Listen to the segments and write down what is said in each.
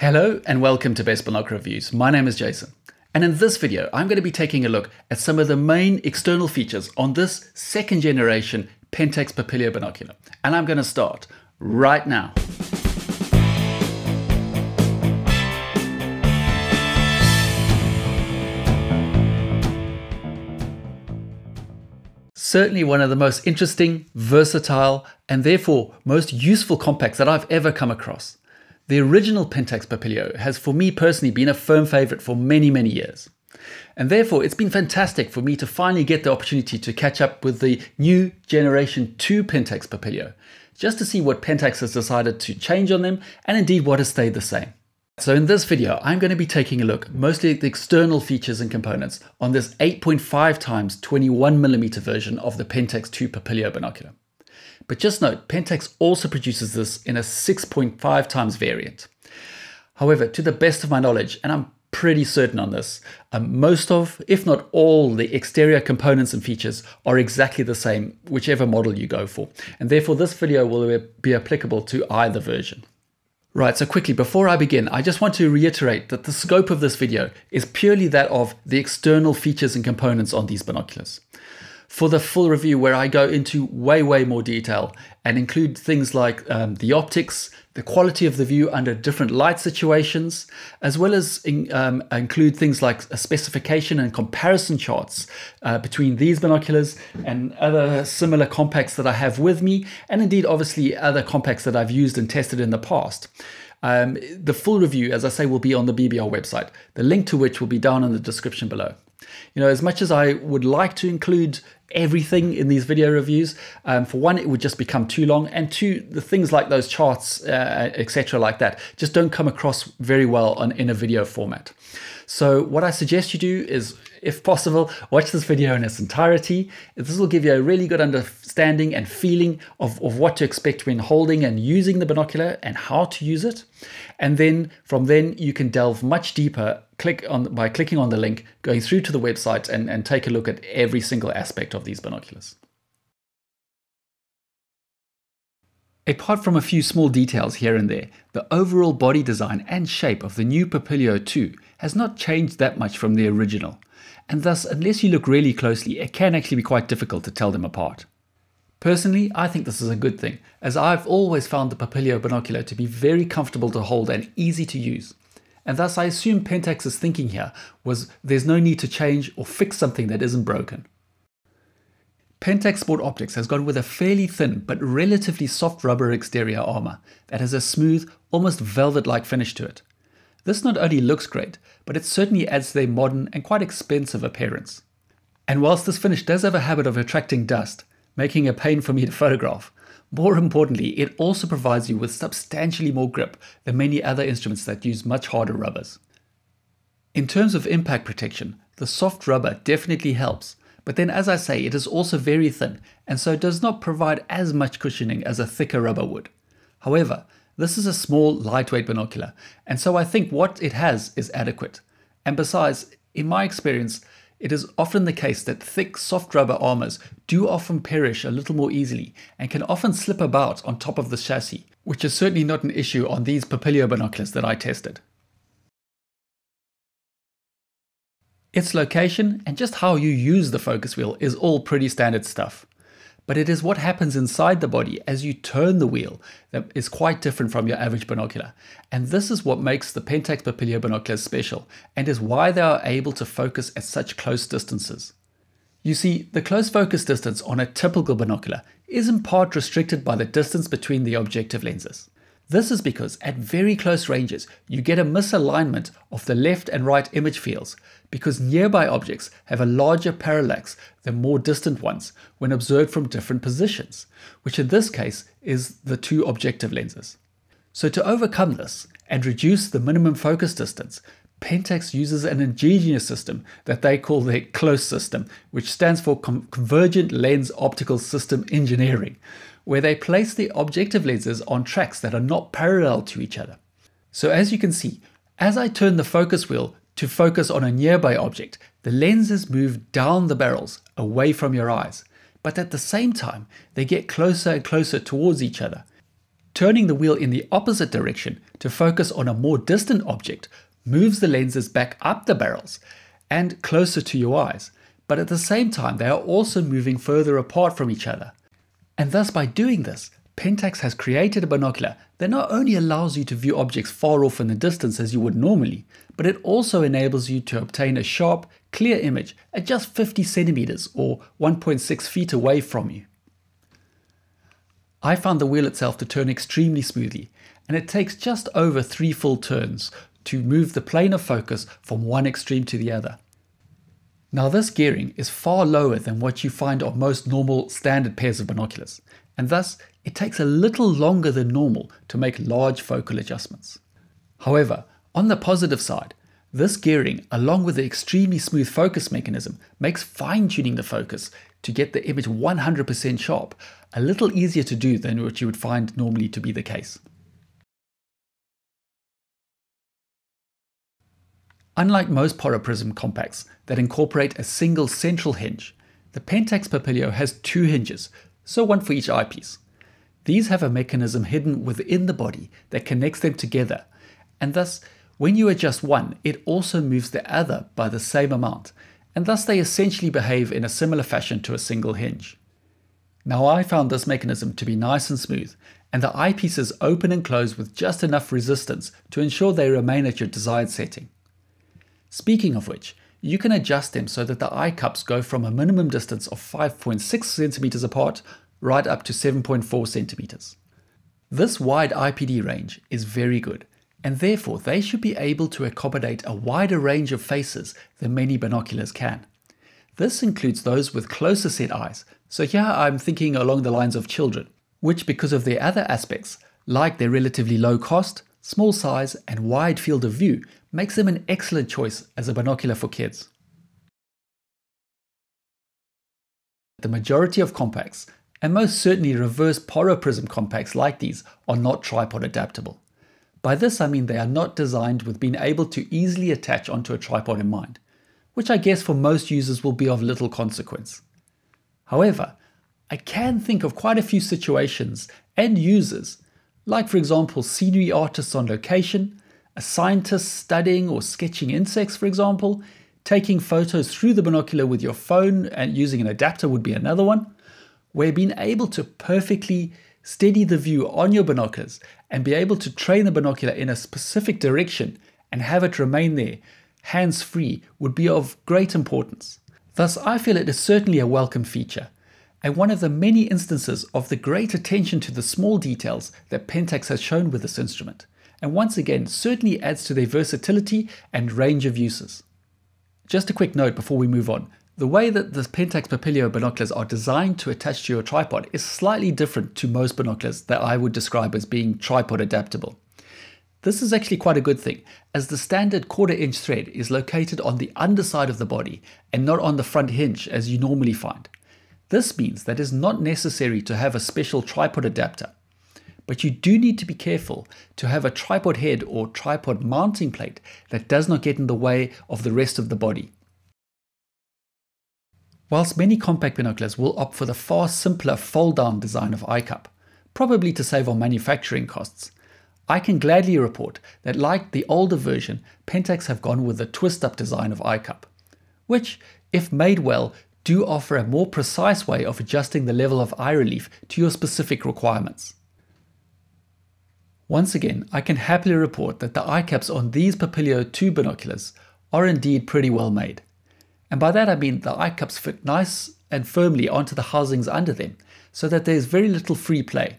Hello and welcome to Best Binocular Reviews. My name is Jason. And in this video, I'm going to be taking a look at some of the main external features on this second generation Pentax Papilio binocular. And I'm going to start right now. Certainly one of the most interesting, versatile, and therefore most useful compacts that I've ever come across. The original Pentax Papilio has for me personally been a firm favorite for many, many years. And therefore, it's been fantastic for me to finally get the opportunity to catch up with the new Generation 2 Pentax Papilio, just to see what Pentax has decided to change on them and indeed what has stayed the same. So in this video, I'm going to be taking a look mostly at the external features and components on this 8.5 times 21 millimeter version of the Pentax 2 Papilio binocular. But just note, Pentax also produces this in a 6.5 times variant. However, to the best of my knowledge, and I'm pretty certain on this, um, most of, if not all, the exterior components and features are exactly the same, whichever model you go for. And therefore this video will be applicable to either version. Right, so quickly, before I begin, I just want to reiterate that the scope of this video is purely that of the external features and components on these binoculars for the full review where I go into way, way more detail and include things like um, the optics, the quality of the view under different light situations, as well as in, um, include things like a specification and comparison charts uh, between these binoculars and other similar compacts that I have with me, and indeed, obviously, other compacts that I've used and tested in the past. Um, the full review, as I say, will be on the BBR website, the link to which will be down in the description below. You know, as much as I would like to include everything in these video reviews. Um, for one, it would just become too long, and two, the things like those charts, uh, etc., like that, just don't come across very well on, in a video format. So what I suggest you do is, if possible, watch this video in its entirety. This will give you a really good understanding and feeling of, of what to expect when holding and using the binocular and how to use it. And then from then you can delve much deeper click on by clicking on the link, going through to the website and, and take a look at every single aspect of these binoculars. Apart from a few small details here and there, the overall body design and shape of the new Papilio 2 has not changed that much from the original, and thus unless you look really closely it can actually be quite difficult to tell them apart. Personally, I think this is a good thing, as I've always found the Papilio binocular to be very comfortable to hold and easy to use. And thus I assume Pentax's thinking here was there's no need to change or fix something that isn't broken. Pentax Sport Optics has gone with a fairly thin but relatively soft rubber exterior armor that has a smooth, almost velvet-like finish to it. This not only looks great, but it certainly adds to their modern and quite expensive appearance. And whilst this finish does have a habit of attracting dust, making a pain for me to photograph, more importantly, it also provides you with substantially more grip than many other instruments that use much harder rubbers. In terms of impact protection, the soft rubber definitely helps, but then as I say, it is also very thin and so does not provide as much cushioning as a thicker rubber would. However, this is a small, lightweight binocular, and so I think what it has is adequate. And besides, in my experience, it is often the case that thick, soft rubber armors do often perish a little more easily and can often slip about on top of the chassis, which is certainly not an issue on these Papilio binoculars that I tested. Its location and just how you use the focus wheel is all pretty standard stuff but it is what happens inside the body as you turn the wheel that is quite different from your average binocular. And this is what makes the Pentax Papilio binoculars special and is why they are able to focus at such close distances. You see, the close focus distance on a typical binocular is in part restricted by the distance between the objective lenses. This is because at very close ranges, you get a misalignment of the left and right image fields because nearby objects have a larger parallax than more distant ones when observed from different positions, which in this case is the two objective lenses. So to overcome this and reduce the minimum focus distance, Pentax uses an ingenious system that they call their CLOSE system, which stands for Convergent Lens Optical System Engineering, where they place the objective lenses on tracks that are not parallel to each other. So as you can see, as I turn the focus wheel to focus on a nearby object, the lenses move down the barrels away from your eyes, but at the same time, they get closer and closer towards each other. turning the wheel in the opposite direction to focus on a more distant object moves the lenses back up the barrels and closer to your eyes, but at the same time they are also moving further apart from each other. And thus by doing this, Pentax has created a binocular that not only allows you to view objects far off in the distance as you would normally, but it also enables you to obtain a sharp, clear image at just 50 centimeters or 1.6 feet away from you. I found the wheel itself to turn extremely smoothly, and it takes just over three full turns to move the plane of focus from one extreme to the other. Now this gearing is far lower than what you find on most normal standard pairs of binoculars, and thus it takes a little longer than normal to make large focal adjustments. However, on the positive side, this gearing, along with the extremely smooth focus mechanism, makes fine-tuning the focus to get the image 100% sharp a little easier to do than what you would find normally to be the case. Unlike most Porroprism compacts that incorporate a single central hinge, the Pentax Papilio has two hinges, so one for each eyepiece. These have a mechanism hidden within the body that connects them together, and thus, when you adjust one, it also moves the other by the same amount, and thus they essentially behave in a similar fashion to a single hinge. Now I found this mechanism to be nice and smooth, and the eyepieces open and close with just enough resistance to ensure they remain at your desired setting. Speaking of which, you can adjust them so that the eye cups go from a minimum distance of 5.6 centimeters apart right up to 7.4 centimeters. This wide IPD range is very good, and therefore they should be able to accommodate a wider range of faces than many binoculars can. This includes those with closer set eyes, so here I'm thinking along the lines of children, which because of their other aspects, like their relatively low cost, small size, and wide field of view, makes them an excellent choice as a binocular for kids. The majority of compacts, and most certainly reverse Porro prism compacts like these, are not tripod adaptable. By this I mean they are not designed with being able to easily attach onto a tripod in mind, which I guess for most users will be of little consequence. However, I can think of quite a few situations and users, like for example scenery artists on location, a scientist studying or sketching insects, for example, taking photos through the binocular with your phone and using an adapter would be another one, where being able to perfectly steady the view on your binoculars and be able to train the binocular in a specific direction and have it remain there hands free would be of great importance. Thus, I feel it is certainly a welcome feature and one of the many instances of the great attention to the small details that Pentax has shown with this instrument and once again certainly adds to their versatility and range of uses. Just a quick note before we move on. The way that the Pentax Papilio binoculars are designed to attach to your tripod is slightly different to most binoculars that I would describe as being tripod adaptable. This is actually quite a good thing, as the standard quarter inch thread is located on the underside of the body and not on the front hinge as you normally find. This means that it is not necessary to have a special tripod adapter but you do need to be careful to have a tripod head or tripod mounting plate that does not get in the way of the rest of the body. Whilst many compact binoculars will opt for the far simpler fold-down design of eyecup, probably to save on manufacturing costs, I can gladly report that like the older version, Pentax have gone with the twist-up design of eyecup, which, if made well, do offer a more precise way of adjusting the level of eye relief to your specific requirements. Once again, I can happily report that the eye caps on these Papilio 2 binoculars are indeed pretty well made. And by that I mean the eye caps fit nice and firmly onto the housings under them, so that there is very little free play.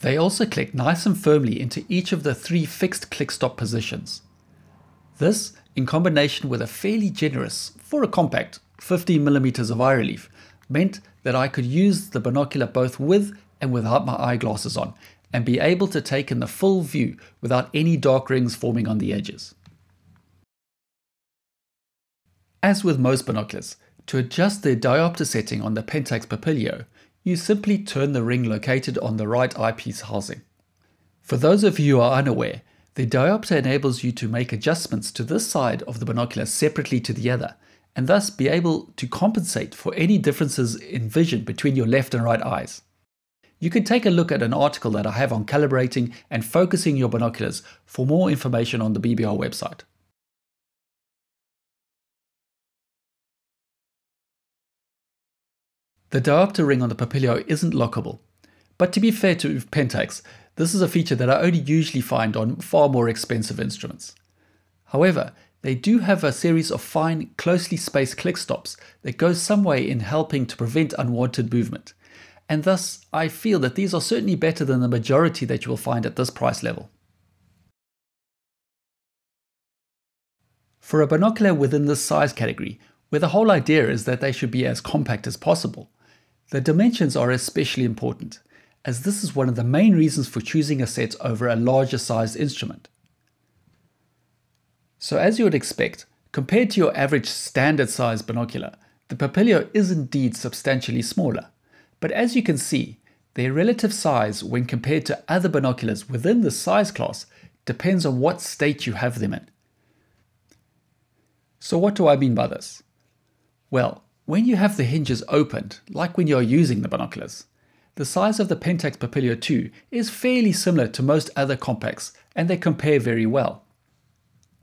They also click nice and firmly into each of the three fixed click stop positions. This, in combination with a fairly generous, for a compact, 15mm of eye relief, meant that I could use the binocular both with and without my eyeglasses on, and be able to take in the full view without any dark rings forming on the edges. As with most binoculars, to adjust the diopter setting on the Pentax Papilio, you simply turn the ring located on the right eyepiece housing. For those of you who are unaware, the diopter enables you to make adjustments to this side of the binocular separately to the other, and thus be able to compensate for any differences in vision between your left and right eyes. you can take a look at an article that I have on calibrating and focusing your binoculars for more information on the BBR website. The diopter ring on the Papilio isn't lockable, but to be fair to Pentax, this is a feature that I only usually find on far more expensive instruments. However, they do have a series of fine, closely spaced click stops that go some way in helping to prevent unwanted movement, and thus I feel that these are certainly better than the majority that you will find at this price level. For a binocular within this size category, where the whole idea is that they should be as compact as possible, the dimensions are especially important, as this is one of the main reasons for choosing a set over a larger sized instrument. So as you would expect, compared to your average standard size binocular, the Papilio is indeed substantially smaller. But as you can see, their relative size when compared to other binoculars within the size class depends on what state you have them in. So what do I mean by this? Well, when you have the hinges opened, like when you're using the binoculars, the size of the Pentax Papilio 2 is fairly similar to most other compacts and they compare very well.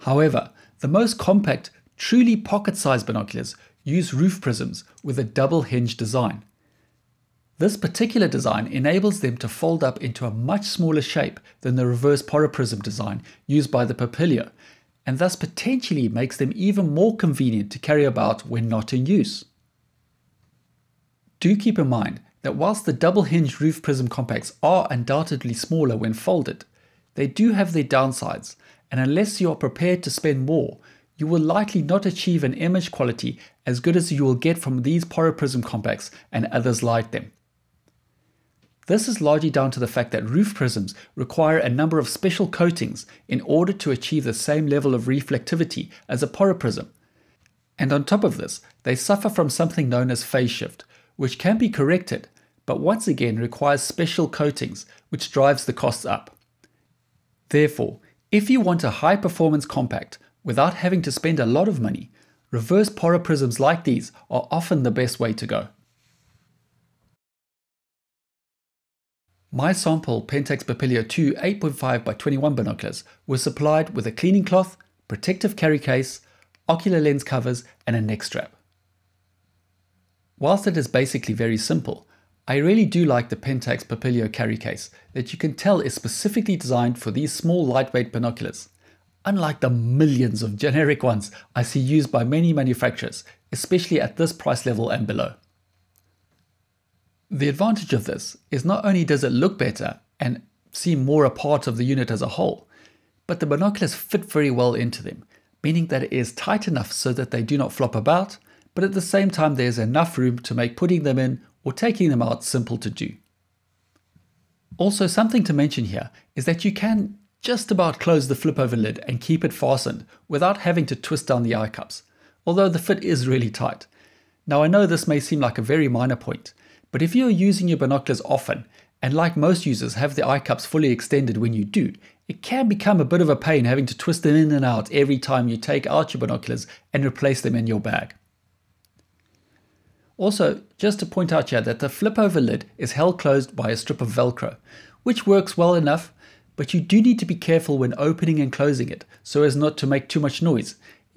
However, the most compact, truly pocket-sized binoculars use roof prisms with a double hinge design. This particular design enables them to fold up into a much smaller shape than the reverse porroprism design used by the Papilio, and thus potentially makes them even more convenient to carry about when not in use. Do keep in mind that whilst the double hinged roof prism compacts are undoubtedly smaller when folded, they do have their downsides, and unless you are prepared to spend more, you will likely not achieve an image quality as good as you will get from these porroprism compacts and others like them. This is largely down to the fact that roof prisms require a number of special coatings in order to achieve the same level of reflectivity as a porroprism. And on top of this, they suffer from something known as phase shift, which can be corrected, but once again requires special coatings, which drives the costs up. Therefore, if you want a high performance compact without having to spend a lot of money, reverse porroprisms like these are often the best way to go. My sample Pentax Papilio 2 8.5 by 21 binoculars was supplied with a cleaning cloth, protective carry case, ocular lens covers and a neck strap. Whilst it is basically very simple, I really do like the Pentax Papilio carry case that you can tell is specifically designed for these small lightweight binoculars. Unlike the millions of generic ones I see used by many manufacturers, especially at this price level and below. The advantage of this is not only does it look better and seem more a part of the unit as a whole, but the binoculars fit very well into them, meaning that it is tight enough so that they do not flop about but at the same time there's enough room to make putting them in or taking them out simple to do. Also something to mention here is that you can just about close the flip over lid and keep it fastened without having to twist down the eye cups, although the fit is really tight. Now I know this may seem like a very minor point, but if you're using your binoculars often, and like most users have the eye cups fully extended when you do, it can become a bit of a pain having to twist them in and out every time you take out your binoculars and replace them in your bag. Also, just to point out here that the flip over lid is held closed by a strip of Velcro, which works well enough, but you do need to be careful when opening and closing it so as not to make too much noise,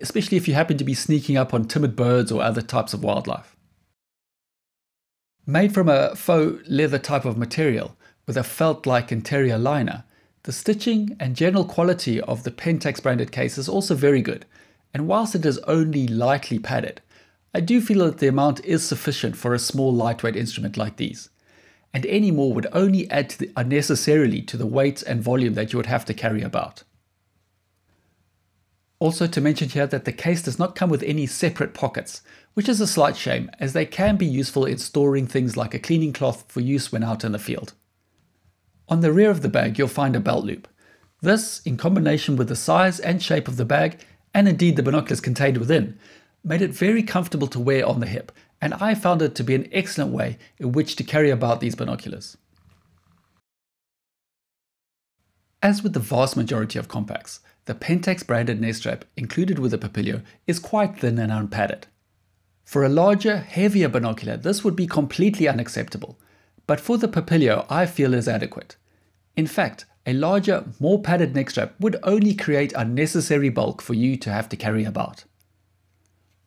especially if you happen to be sneaking up on timid birds or other types of wildlife. Made from a faux leather type of material with a felt-like interior liner, the stitching and general quality of the Pentax branded case is also very good, and whilst it is only lightly padded, I do feel that the amount is sufficient for a small lightweight instrument like these, and any more would only add to the, unnecessarily to the weight and volume that you would have to carry about. Also to mention here that the case does not come with any separate pockets, which is a slight shame as they can be useful in storing things like a cleaning cloth for use when out in the field. On the rear of the bag you'll find a belt loop. This, in combination with the size and shape of the bag, and indeed the binoculars contained within, made it very comfortable to wear on the hip, and I found it to be an excellent way in which to carry about these binoculars. As with the vast majority of compacts, the Pentax branded neck strap included with the Papilio is quite thin and unpadded. For a larger, heavier binocular, this would be completely unacceptable, but for the Papilio I feel is adequate. In fact, a larger, more padded neck strap would only create unnecessary bulk for you to have to carry about.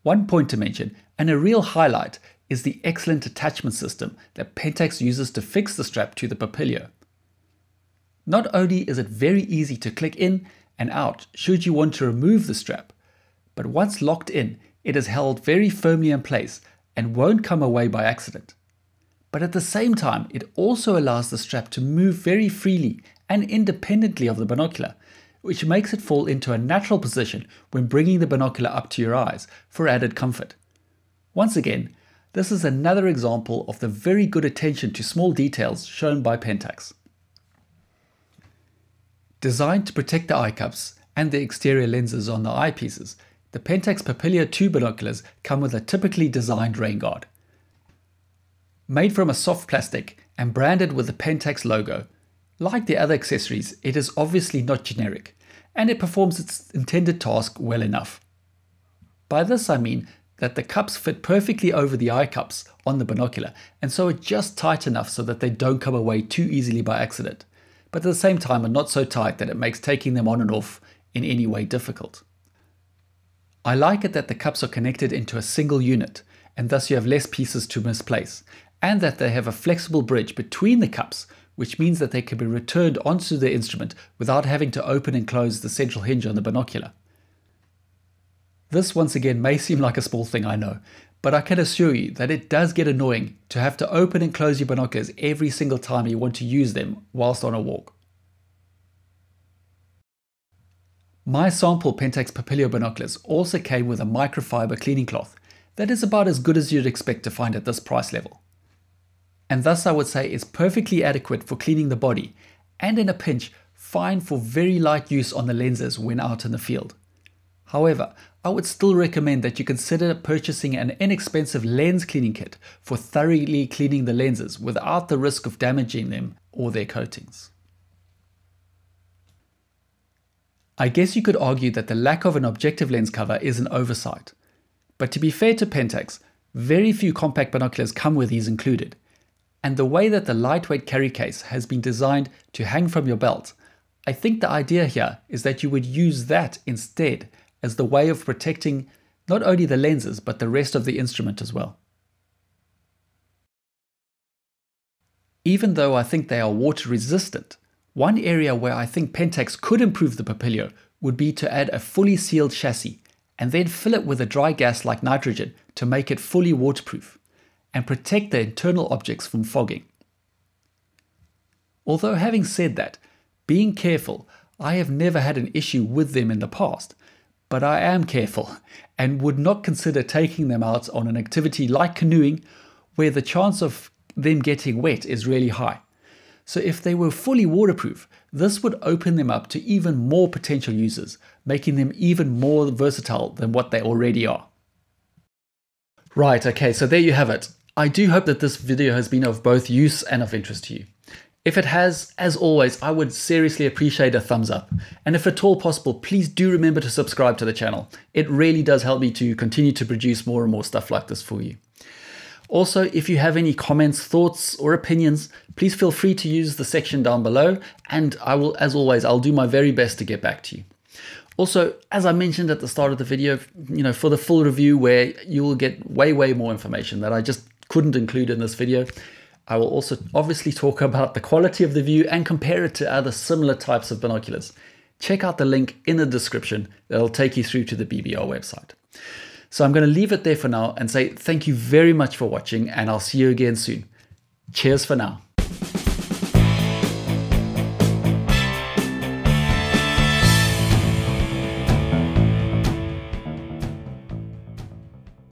One point to mention, and a real highlight, is the excellent attachment system that Pentax uses to fix the strap to the Papilio. Not only is it very easy to click in and out should you want to remove the strap, but once locked in, it is held very firmly in place and won't come away by accident. But at the same time, it also allows the strap to move very freely and independently of the binocular, which makes it fall into a natural position when bringing the binocular up to your eyes for added comfort. Once again, this is another example of the very good attention to small details shown by Pentax. Designed to protect the eye cups and the exterior lenses on the eyepieces, the Pentax Papilio 2 binoculars come with a typically designed rain guard. Made from a soft plastic and branded with the Pentax logo, like the other accessories, it is obviously not generic, and it performs its intended task well enough. By this I mean that the cups fit perfectly over the eye cups on the binocular, and so are just tight enough so that they don't come away too easily by accident, but at the same time are not so tight that it makes taking them on and off in any way difficult. I like it that the cups are connected into a single unit, and thus you have less pieces to misplace, and that they have a flexible bridge between the cups which means that they can be returned onto the instrument without having to open and close the central hinge on the binocular. This once again may seem like a small thing, I know, but I can assure you that it does get annoying to have to open and close your binoculars every single time you want to use them whilst on a walk. My sample Pentax Papilio binoculars also came with a microfiber cleaning cloth that is about as good as you'd expect to find at this price level and thus I would say is perfectly adequate for cleaning the body and in a pinch fine for very light use on the lenses when out in the field. However, I would still recommend that you consider purchasing an inexpensive lens cleaning kit for thoroughly cleaning the lenses without the risk of damaging them or their coatings. I guess you could argue that the lack of an objective lens cover is an oversight. But to be fair to Pentax, very few compact binoculars come with these included, and the way that the lightweight carry case has been designed to hang from your belt, I think the idea here is that you would use that instead as the way of protecting not only the lenses but the rest of the instrument as well. Even though I think they are water resistant, one area where I think Pentax could improve the Papilio would be to add a fully sealed chassis and then fill it with a dry gas like nitrogen to make it fully waterproof and protect their internal objects from fogging. Although having said that, being careful, I have never had an issue with them in the past, but I am careful and would not consider taking them out on an activity like canoeing where the chance of them getting wet is really high. So if they were fully waterproof, this would open them up to even more potential users, making them even more versatile than what they already are. Right, okay, so there you have it. I do hope that this video has been of both use and of interest to you. If it has, as always, I would seriously appreciate a thumbs up. And if at all possible, please do remember to subscribe to the channel. It really does help me to continue to produce more and more stuff like this for you. Also, if you have any comments, thoughts, or opinions, please feel free to use the section down below, and I will, as always, I'll do my very best to get back to you. Also, as I mentioned at the start of the video, you know, for the full review where you will get way, way more information that I just couldn't include in this video. I will also obviously talk about the quality of the view and compare it to other similar types of binoculars. Check out the link in the description that'll take you through to the BBR website. So I'm going to leave it there for now and say thank you very much for watching and I'll see you again soon. Cheers for now.